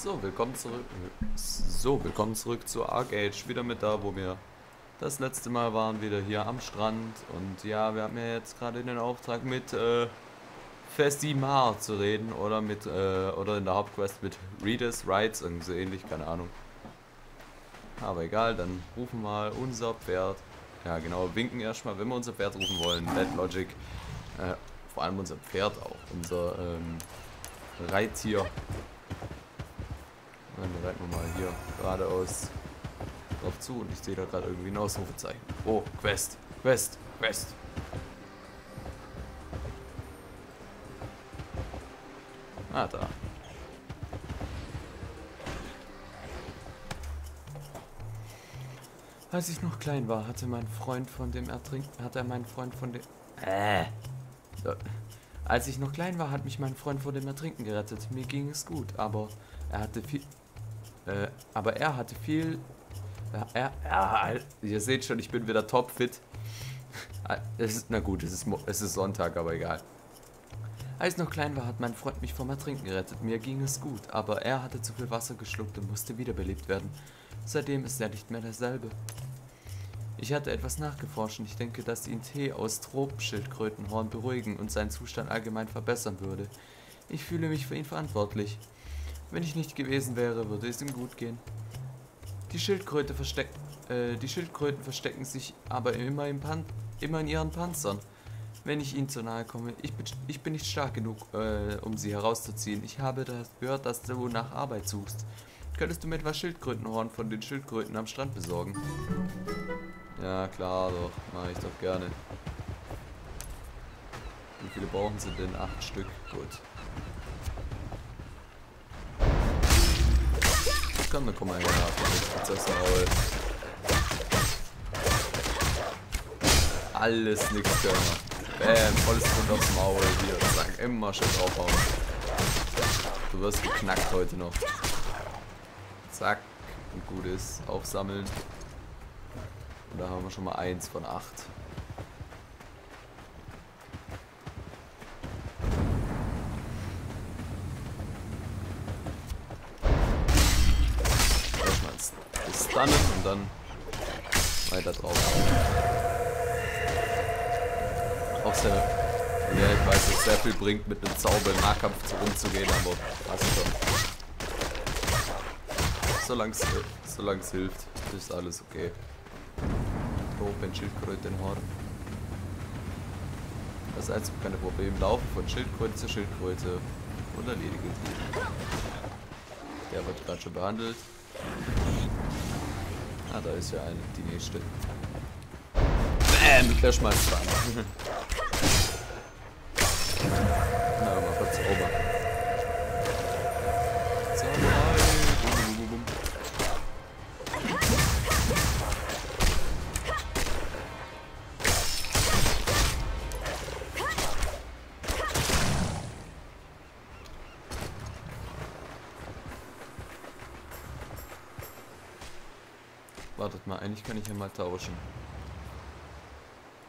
So, willkommen zurück. So, willkommen zurück zu Arcade. Wieder mit da, wo wir das letzte Mal waren, wieder hier am Strand. Und ja, wir haben ja jetzt gerade den Auftrag mit äh, Festimar zu reden oder mit äh, oder in der Hauptquest mit Readers Rights, irgendwie so ähnlich, keine Ahnung. Aber egal, dann rufen wir mal unser Pferd. Ja, genau, winken erstmal, wenn wir unser Pferd rufen wollen. Bad Logic. Äh, vor allem unser Pferd auch, unser ähm, Reittier. Dann reiten wir mal hier geradeaus drauf zu und ich sehe da gerade irgendwie ein Ausrufezeichen. Oh, Quest, Quest, Quest. Ah, da. Als ich noch klein war, hatte mein Freund von dem Ertrinken, hat er meinen Freund von dem, äh, so. Als ich noch klein war, hat mich mein Freund vor dem Ertrinken gerettet. Mir ging es gut, aber er hatte viel, äh, aber er hatte viel. Er, er, ihr seht schon, ich bin wieder topfit. Es ist, na gut, es ist, es ist Sonntag, aber egal. Als ich noch klein war, hat mein Freund mich vom Ertrinken gerettet. Mir ging es gut, aber er hatte zu viel Wasser geschluckt und musste wiederbelebt werden. Seitdem ist er nicht mehr derselbe. Ich hatte etwas nachgeforscht und ich denke, dass ihn Tee aus Tropenschildkrötenhorn beruhigen und seinen Zustand allgemein verbessern würde. Ich fühle mich für ihn verantwortlich. Wenn ich nicht gewesen wäre, würde es ihm gut gehen. Die, Schildkröte versteck, äh, die Schildkröten verstecken sich aber immer, immer in ihren Panzern. Wenn ich ihnen zu nahe komme, ich bin, ich bin nicht stark genug, äh, um sie herauszuziehen. Ich habe das gehört, dass du nach Arbeit suchst. Könntest du mir etwas Schildkrötenhorn von den Schildkröten am Strand besorgen? Ja, klar doch. Mache ich doch gerne. Wie viele brauchen sie denn? Acht Stück. Gut. Komm, dann komm mal her. Prinzessin Maul. Alles nix Körner. Bam, volles Grund aufs Maul. Hier, zack, immer schön draufhauen. Du wirst geknackt heute noch. Zack. Und gut ist. Aufsammeln. Und da haben wir schon mal eins von acht. Erstmal stunnen und dann weiter drauf. Auch sehr, ja, ich weiß, dass sehr viel bringt, mit einem Zauber im Nahkampf umzugehen, aber passt schon. Solange es hilft, ist alles okay. Open Schildkrötenhorn. Das heißt, keine Problem. Laufen von Schildkröte zu Schildkröte und erledige die. Der wird gerade schon behandelt. Ah, da ist ja eine, die nächste. Bäm, schmeißt dran. Na, mal verzaubern. Wartet mal, eigentlich kann ich ja mal tauschen.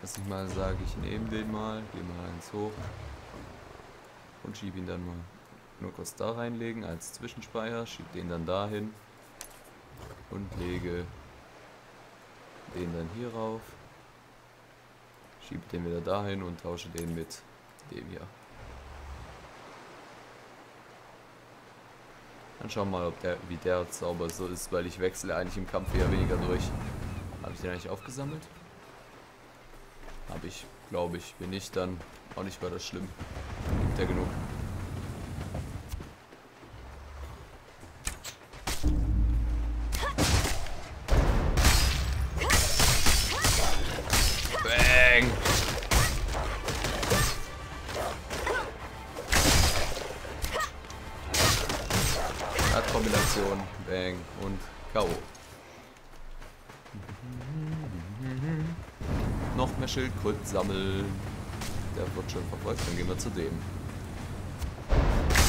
Lass ich mal sage, ich nehme den mal, gehe mal eins hoch und schiebe ihn dann mal nur kurz da reinlegen als Zwischenspeicher, schiebe den dann dahin und lege den dann hier rauf, schiebe den wieder dahin und tausche den mit dem hier. Dann schauen wir mal, ob der, wie der Zauber so ist, weil ich wechsle eigentlich im Kampf eher weniger durch. Habe ich den eigentlich aufgesammelt? Habe ich, glaube ich. Bin ich dann auch nicht weiter schlimm. Gibt ja genug. Schildkröten sammeln. Der wird schon verfolgt. Dann gehen wir zu dem.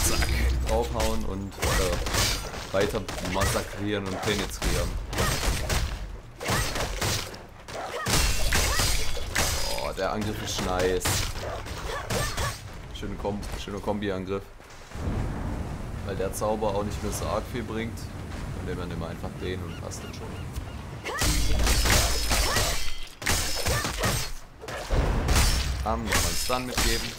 Zack. Draufhauen und äh, weiter massakrieren und penetrieren. Oh, der Angriff ist nice. Schöne Kom schöner Kombi-Angriff. Weil der Zauber auch nicht mehr so arg viel bringt. Von dem man immer einfach den und passt dann schon. Bam, nochmal einen Stun mitgeben.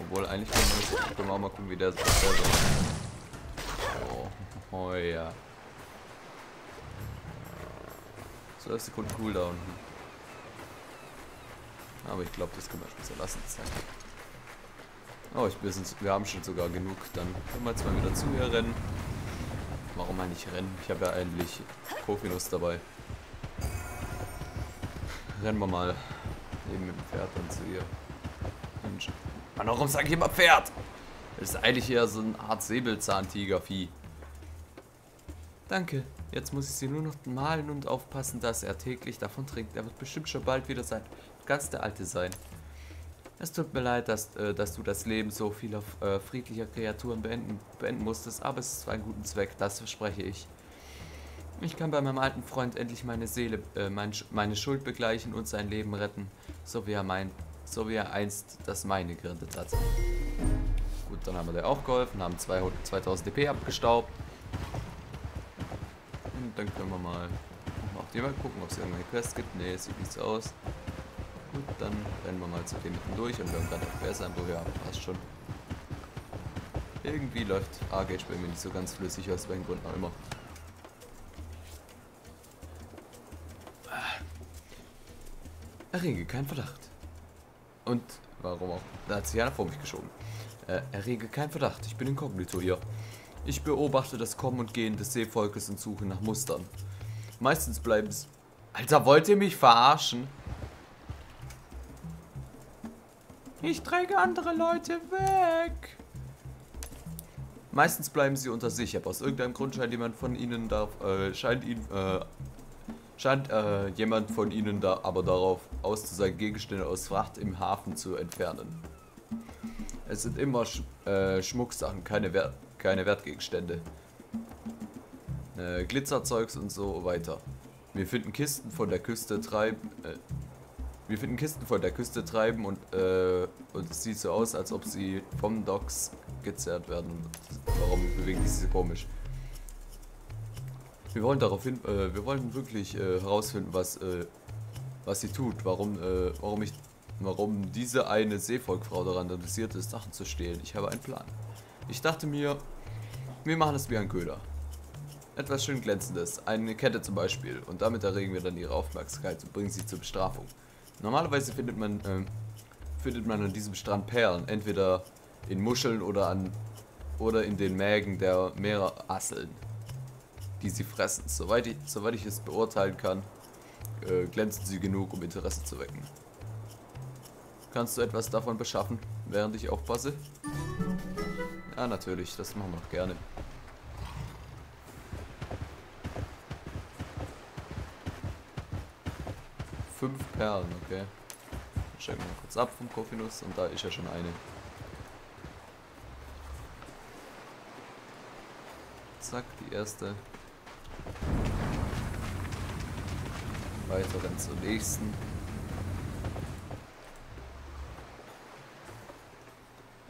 Obwohl, eigentlich können wir, auch mal gucken, wie der, der so Oh, oh ja. 12 Sekunden Cooldown. Aber ich glaube, das können wir schon so lassen. Oh, ich, wir, sind, wir haben schon sogar genug. Dann können wir jetzt mal wieder zu ihr rennen. Warum nicht rennen? Ich habe ja eigentlich Kofinus dabei. Rennen wir mal eben mit dem Pferd dann zu ihr. Mensch. Mann, warum sage ich immer Pferd? Das ist eigentlich eher so eine Art Säbelzahntiger-Vieh. Danke. Jetzt muss ich sie nur noch malen und aufpassen, dass er täglich davon trinkt. Er wird bestimmt schon bald wieder sein ganz der Alte sein. Es tut mir leid, dass, äh, dass du das Leben so vieler äh, friedlicher Kreaturen beenden, beenden musstest, aber es ist für einen guten Zweck, das verspreche ich. Ich kann bei meinem alten Freund endlich meine Seele, äh, mein, meine Schuld begleichen und sein Leben retten, so wie er mein, so wie er einst das meine gerettet hat. Gut, dann haben wir dir auch geholfen, haben 200, 2000 DP abgestaubt. Und dann können wir mal auf die mal gucken, ob es irgendwelche Quests gibt. Ne, sieht nicht so aus. Gut, dann rennen wir mal zu dem mitten durch und wir haben gerade FPS ein ja, passt schon. Irgendwie läuft A-Gage bei mir nicht so ganz flüssig, aus welchem Grund auch immer. Errege keinen Verdacht. Und warum auch? Da hat sich einer vor mich geschoben. Äh, errege keinen Verdacht. Ich bin inkognito hier. Ich beobachte das Kommen und Gehen des Seevolkes und suche nach Mustern. Meistens bleiben es... Alter, wollt ihr mich verarschen? Ich träge andere Leute weg. Meistens bleiben sie unter sich, aber aus irgendeinem Grund scheint jemand von ihnen da, äh, scheint ihn, äh, scheint äh, jemand von ihnen da aber darauf aus zu sein, Gegenstände aus Fracht im Hafen zu entfernen. Es sind immer Sch äh, Schmucksachen, keine, Wert keine Wertgegenstände. Äh, Glitzerzeugs und so weiter. Wir finden Kisten von der Küste treiben, äh, wir finden Kisten von der Küste treiben und, äh, und es sieht so aus, als ob sie vom Docks gezerrt werden. Warum bewegen die sich so komisch? Wir wollen darauf hin, äh, wir wollen wirklich äh, herausfinden, was, äh, was sie tut, warum, äh, warum ich, warum diese eine Seevolkfrau daran interessiert ist, Sachen zu stehlen. Ich habe einen Plan. Ich dachte mir, wir machen es wie ein Köder. Etwas schön glänzendes, eine Kette zum Beispiel, und damit erregen wir dann ihre Aufmerksamkeit und bringen sie zur Bestrafung. Normalerweise findet man, äh, findet man an diesem Strand Perlen, entweder in Muscheln oder an oder in den Mägen der Meerasseln, die sie fressen. Soweit ich, soweit ich es beurteilen kann, äh, glänzen sie genug, um Interesse zu wecken. Kannst du etwas davon beschaffen, während ich aufpasse? Ja, natürlich, das machen wir gerne. fünf Perlen, okay. Checken wir kurz ab vom Kofinus und da ist ja schon eine. Zack, die erste. Weiter dann zur nächsten.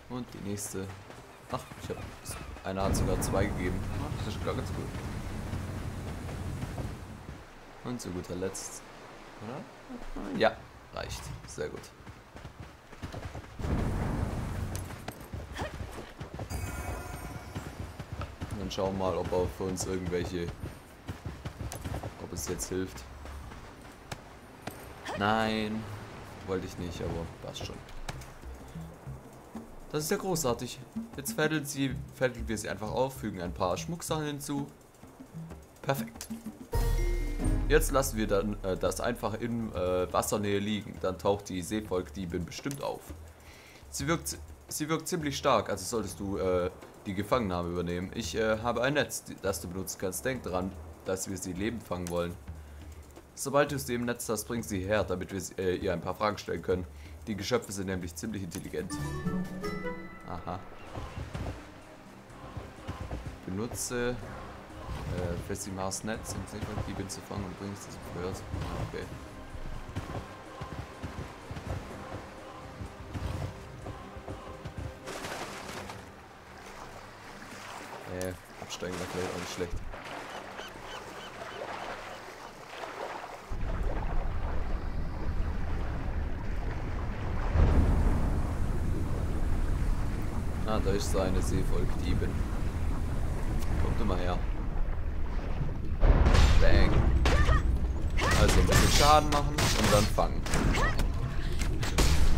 Und die nächste. Ach, ich habe einer hat sogar zwei gegeben. das ist gar ganz gut. Und zu guter Letzt. Oder? Ja, reicht. Sehr gut. dann schauen wir mal, ob er für uns irgendwelche... Es jetzt hilft. Nein. Wollte ich nicht, aber passt schon. Das ist ja großartig. Jetzt fädeln, sie, fädeln wir sie einfach auf, fügen ein paar Schmucksachen hinzu. Perfekt. Jetzt lassen wir dann äh, das einfach in äh, Wassernähe liegen. Dann taucht die Seevolkdiebin bestimmt auf. Sie wirkt, sie wirkt ziemlich stark, also solltest du äh, die Gefangennahme übernehmen. Ich äh, habe ein Netz, das du benutzen kannst. Denk dran, dass wir sie leben fangen wollen. Sobald du sie im Netz hast, bring sie her, damit wir äh, ihr ein paar Fragen stellen können. Die Geschöpfe sind nämlich ziemlich intelligent. Aha. Benutze äh, Festimars Netz, um Sicherheitsdiebe zu fangen und bringst sie zu Okay. Äh, absteigen war vielleicht auch nicht schlecht. Da ist so eine Seevolkdiebin. Kommt immer her. Bang. Also ein bisschen Schaden machen und dann fangen.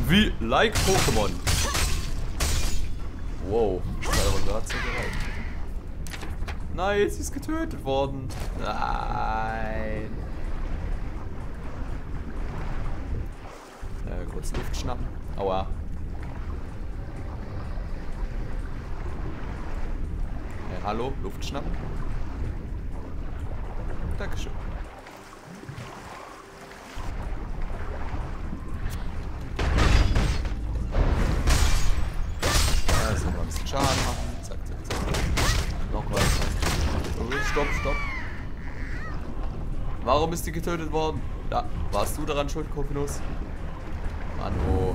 Wie like Pokémon. Wow, das hat gerade so gereicht. Nein, sie ist getötet worden. Nein. Äh, kurz Luft schnappen. Aua. Hallo, Luft schnappen. Dankeschön. Also mal ein bisschen Schaden machen. Zack, zack, zack. Noch. Oh, stopp, stopp. Warum ist die getötet worden? Ja, warst du daran schuld, Kofinus? Mann, oh.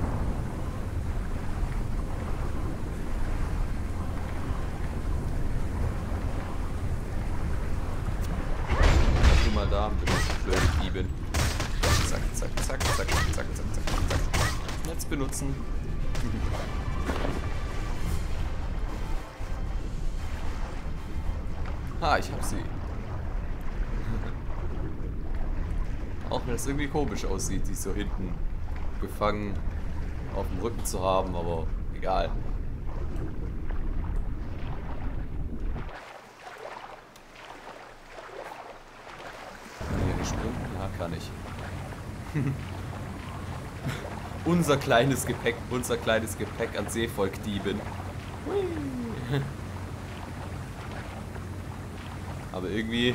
Bleib du mal da, bitte, blöde Diebin. Zack, zack, zack, zack, zack, zack, zack, zack. Benutzen. Ah, ich hab sie. Auch wenn es irgendwie komisch aussieht, die so hinten gefangen auf dem Rücken zu haben, aber egal. Hier nicht springen? Ja, kann ich. unser kleines Gepäck, unser kleines Gepäck an Seevolkdieben. Aber irgendwie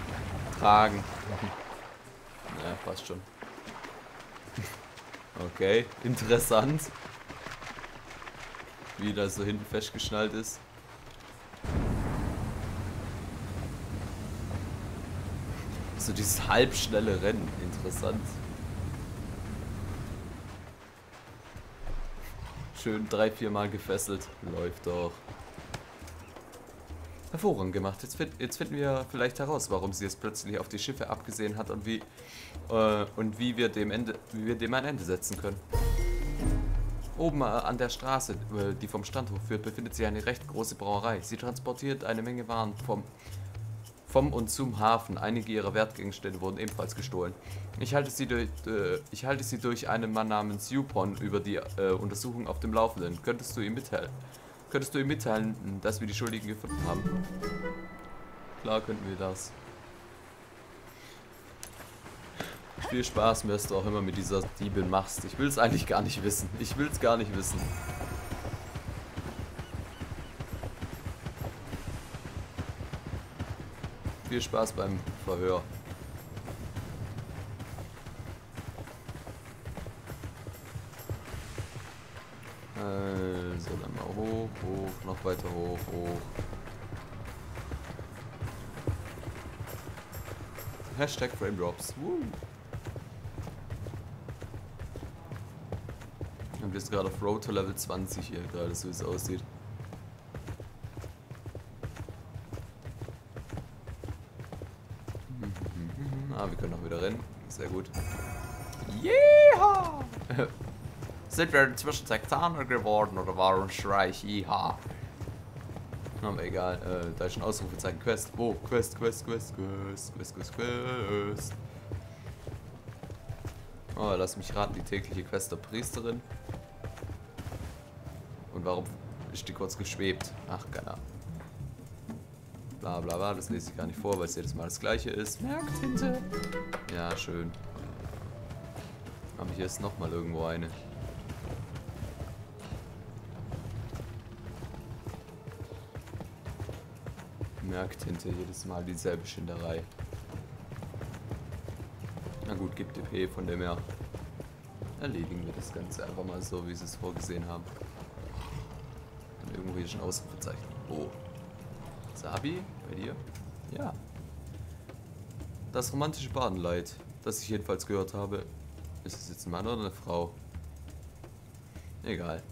tragen. Ja, passt schon. Okay, interessant. Wie das so hinten festgeschnallt ist. So dieses halbschnelle Rennen, interessant. Schön drei, vier Mal gefesselt. Läuft doch. Hervorragend gemacht. Jetzt, find, jetzt, finden wir vielleicht heraus, warum sie es plötzlich auf die Schiffe abgesehen hat und wie äh, und wie wir dem Ende, wie wir dem ein Ende setzen können. Oben äh, an der Straße, äh, die vom Standhof führt, befindet sich eine recht große Brauerei. Sie transportiert eine Menge Waren vom, vom und zum Hafen. Einige ihrer Wertgegenstände wurden ebenfalls gestohlen. Ich halte sie durch, äh, ich halte sie durch einen Mann namens Yupon über die äh, Untersuchung auf dem Laufenden. Könntest du ihm mitteilen? Könntest du ihm mitteilen, dass wir die Schuldigen gefunden haben? Klar könnten wir das. Viel Spaß, was du auch immer mit dieser Diebin machst. Ich will es eigentlich gar nicht wissen. Ich will es gar nicht wissen. Viel Spaß beim Verhör. Also dann mal hoch, hoch, noch weiter hoch, hoch. Hashtag Frame Drops. Woo. Und wir sind gerade auf Road to Level 20 hier, gerade so wie es aussieht. Sind wir inzwischen Sektaner geworden oder warum schrei ich Iha? Aber egal, äh, da ist ein Ausrufezeichen. Quest. Wo? Oh, Quest, Quest, Quest, Quest, Quest, Quest, Quest. Oh, lass mich raten, die tägliche Quest der Priesterin. Und warum ist die kurz geschwebt? Ach, keine Ahnung. Bla bla bla, das lese ich gar nicht vor, weil es jedes Mal das gleiche ist. Merktinte. Ja, schön. Aber hier ist nochmal irgendwo eine. Merktinte, jedes Mal dieselbe Schinderei. Na gut, gibt EP, von dem her erledigen wir das Ganze einfach mal so, wie sie es vorgesehen haben. Irgendwo hier schon Ausrufezeichen. Oh. Sabi, bei dir? Ja. Das romantische Badenleid, das ich jedenfalls gehört habe. Ist es jetzt ein Mann oder eine Frau? Egal.